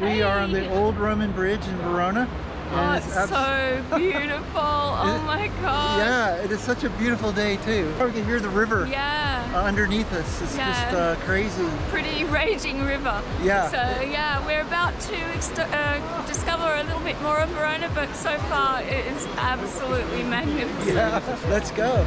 We are on the old Roman bridge in Verona. Oh, it's so beautiful. oh my god. Yeah, it is such a beautiful day too. We can hear the river yeah. Uh, underneath us. It's yeah. just uh, crazy. Pretty raging river. Yeah. So yeah, we're about to uh, discover a little bit more of Verona, but so far it is absolutely magnificent. Yeah, let's go.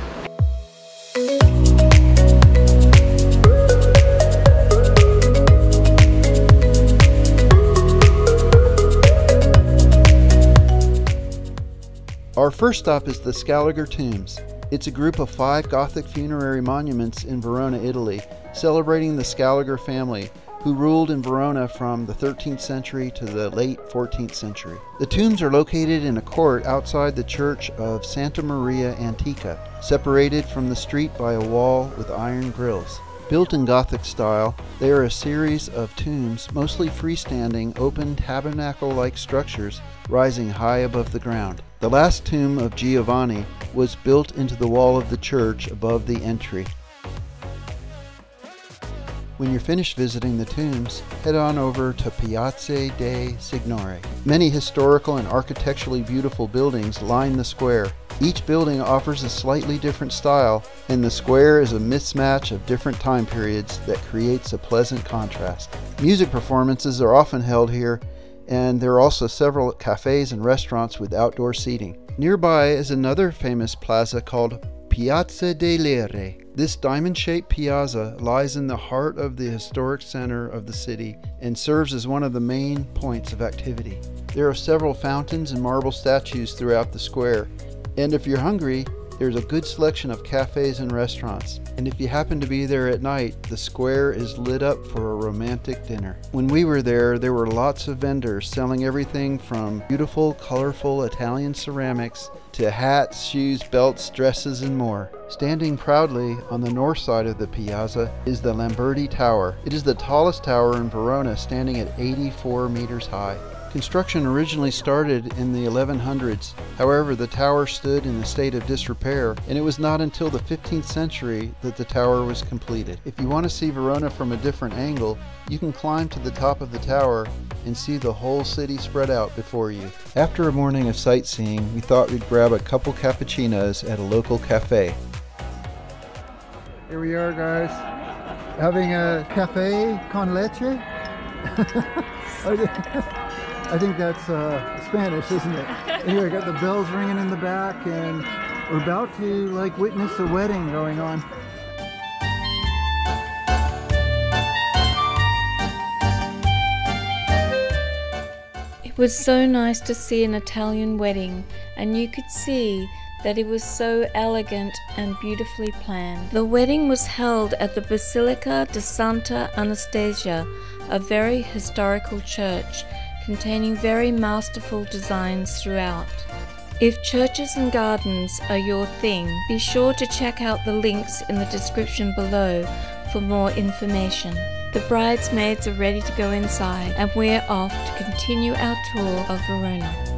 Our first stop is the Scaliger Tombs. It's a group of five Gothic funerary monuments in Verona, Italy, celebrating the Scaliger family, who ruled in Verona from the 13th century to the late 14th century. The tombs are located in a court outside the church of Santa Maria Antica, separated from the street by a wall with iron grills. Built in Gothic style, they are a series of tombs, mostly freestanding, open tabernacle like structures rising high above the ground. The last tomb of Giovanni was built into the wall of the church above the entry. When you're finished visiting the tombs, head on over to Piazza dei Signori. Many historical and architecturally beautiful buildings line the square. Each building offers a slightly different style, and the square is a mismatch of different time periods that creates a pleasant contrast. Music performances are often held here, and there are also several cafes and restaurants with outdoor seating. Nearby is another famous plaza called Piazza delle Erbe. This diamond shaped piazza lies in the heart of the historic center of the city and serves as one of the main points of activity. There are several fountains and marble statues throughout the square, and if you're hungry, there's a good selection of cafes and restaurants, and if you happen to be there at night, the square is lit up for a romantic dinner. When we were there, there were lots of vendors selling everything from beautiful, colorful Italian ceramics to hats, shoes, belts, dresses, and more. Standing proudly on the north side of the piazza is the Lamberti Tower. It is the tallest tower in Verona, standing at 84 meters high. Construction originally started in the 1100s. However, the tower stood in a state of disrepair, and it was not until the 15th century that the tower was completed. If you want to see Verona from a different angle, you can climb to the top of the tower and see the whole city spread out before you. After a morning of sightseeing, we thought we'd grab a couple cappuccinos at a local cafe. Here we are, guys, having a cafe con leche. Oh, I think that's uh, Spanish, isn't it? anyway, I got the bells ringing in the back, and we're about to like witness a wedding going on. It was so nice to see an Italian wedding, and you could see that it was so elegant and beautifully planned. The wedding was held at the Basilica di Santa Anastasia, a very historical church containing very masterful designs throughout. If churches and gardens are your thing, be sure to check out the links in the description below for more information. The bridesmaids are ready to go inside and we're off to continue our tour of Verona.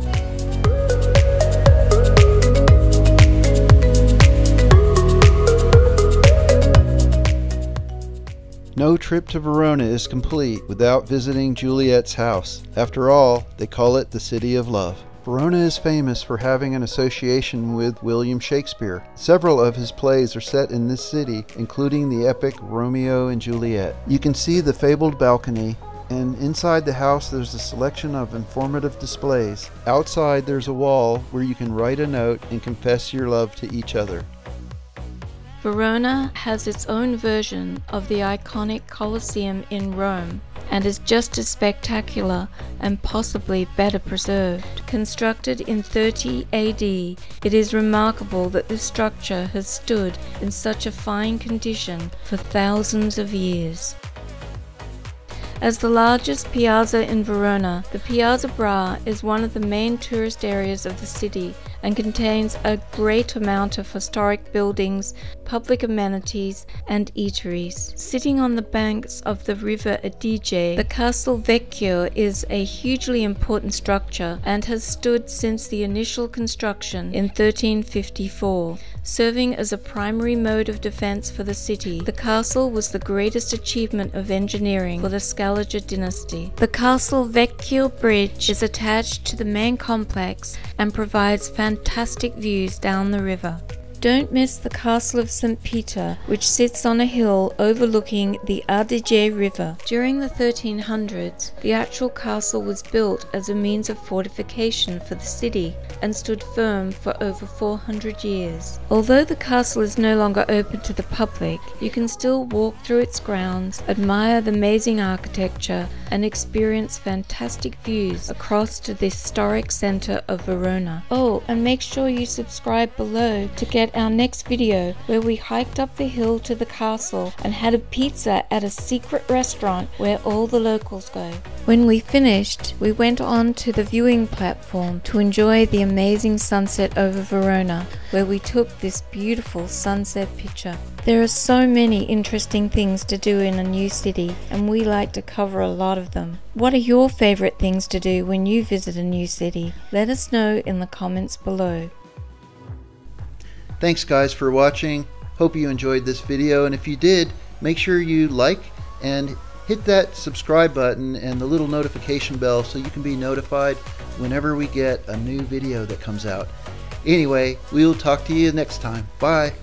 No trip to Verona is complete without visiting Juliet's house. After all, they call it the City of Love. Verona is famous for having an association with William Shakespeare. Several of his plays are set in this city, including the epic Romeo and Juliet. You can see the fabled balcony, and inside the house there's a selection of informative displays. Outside there's a wall where you can write a note and confess your love to each other. Verona has its own version of the iconic Colosseum in Rome and is just as spectacular and possibly better preserved. Constructed in 30 AD, it is remarkable that this structure has stood in such a fine condition for thousands of years. As the largest piazza in Verona, the Piazza Bra is one of the main tourist areas of the city and contains a great amount of historic buildings, public amenities, and eateries. Sitting on the banks of the river Adige, the Castle Vecchio is a hugely important structure and has stood since the initial construction in 1354. serving as a primary mode of defense for the city. The castle was the greatest achievement of engineering for the Scaliger dynasty. The Castle Vecchio Bridge is attached to the main complex and provides fantastic views down the river. Don't miss the Castle of St. Peter, which sits on a hill overlooking the Adige River. During the 1300s, the actual castle was built as a means of fortification for the city and stood firm for over 400 years. Although the castle is no longer open to the public, you can still walk through its grounds, admire the amazing architecture, and experience fantastic views across to the historic center of Verona. Oh, and make sure you subscribe below to get our next video where we hiked up the hill to the castle and had a pizza at a secret restaurant where all the locals go. When we finished, we went on to the viewing platform to enjoy the amazing sunset over Verona where we took this beautiful sunset picture. There are so many interesting things to do in a new city and we like to cover a lot of them. What are your favorite things to do when you visit a new city? Let us know in the comments below. Thanks guys for watching. Hope you enjoyed this video and if you did, make sure you like and hit that subscribe button and the little notification bell so you can be notified whenever we get a new video that comes out. Anyway, we'll talk to you next time. Bye.